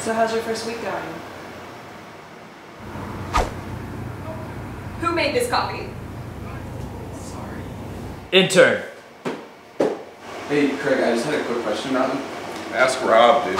So how's your first week going? Who made this coffee? Sorry. Intern. Hey, Craig, I just had a quick question about him. Ask Rob, dude.